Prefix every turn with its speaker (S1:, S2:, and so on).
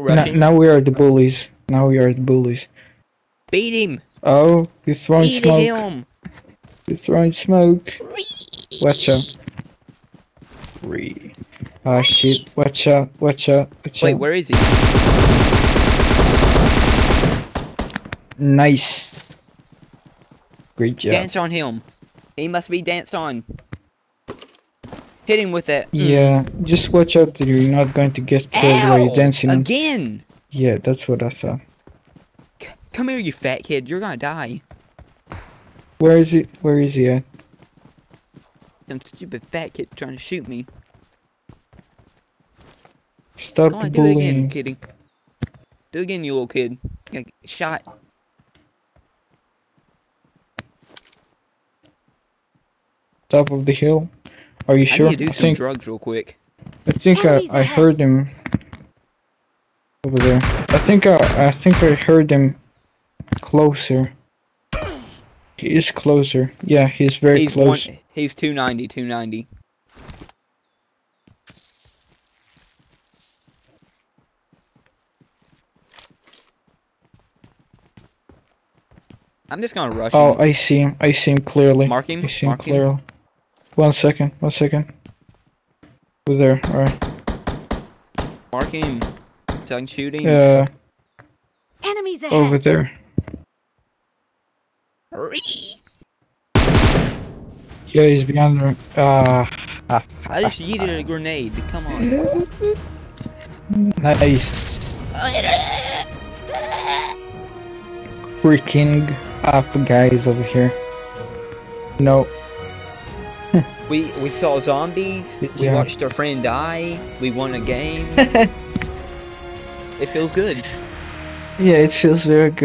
S1: Now, now we are the bullies. Now we are the bullies.
S2: Beat him.
S1: Oh, he's throwing
S2: Beat
S1: smoke.
S2: him.
S1: He's throwing smoke. Watch out. Three. Ah shit. Watch out. Watch out. Watch
S2: Wait,
S1: out.
S2: where is he?
S1: Nice. Great job.
S2: Dance on him. He must be dance on. Hit him with that. Mm.
S1: Yeah, just watch out that you're not going to get killed while you're dancing.
S2: Again.
S1: Yeah, that's what I saw.
S2: C- Come here, you fat kid. You're gonna die.
S1: Where is he? Where is he at?
S2: Some stupid fat kid trying to shoot me.
S1: Stop
S2: Come on, do it again,
S1: bullying.
S2: kitty. Do it again, you little kid. Get shot.
S1: Top of the hill. Are you
S2: I
S1: sure?
S2: need to do
S1: I
S2: some
S1: think
S2: drugs real quick.
S1: I think I,
S3: Enemies
S1: I
S3: ahead.
S1: heard him over there. I think I I think I heard him closer. He is closer. Yeah, he's very
S2: he's
S1: close.
S2: one. He's 290. 290. I'm just gonna rush
S1: Oh,
S2: him.
S1: I see him. I see him clearly.
S2: Marking? him.
S1: I see him
S2: Mark him.
S1: clearly. One second. One second. Over there. All right.
S2: Marking, him. shooting. I can shoot him.
S1: Uh,
S3: Enemies ahead.
S1: over there.
S2: Hurry.
S1: Yeah, he's behind there. Ah. ah,
S2: I just yeeted a grenade. Come on.
S1: Nice. Freaking up, guys, over here. No.
S2: We we saw zombies. We watched our friend die. We won a game. it feels good.
S1: Yeah, it feels very good.